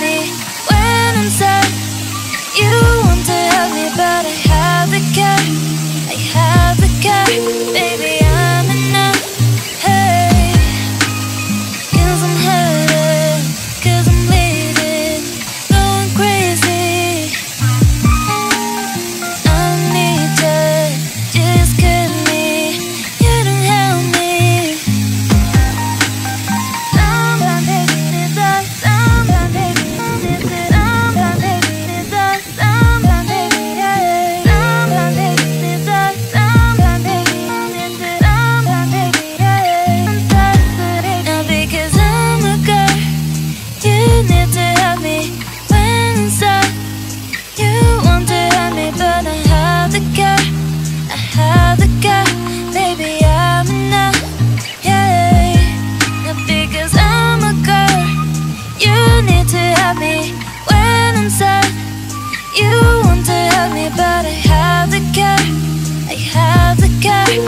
me when I'm sad. You want to help me, but I care.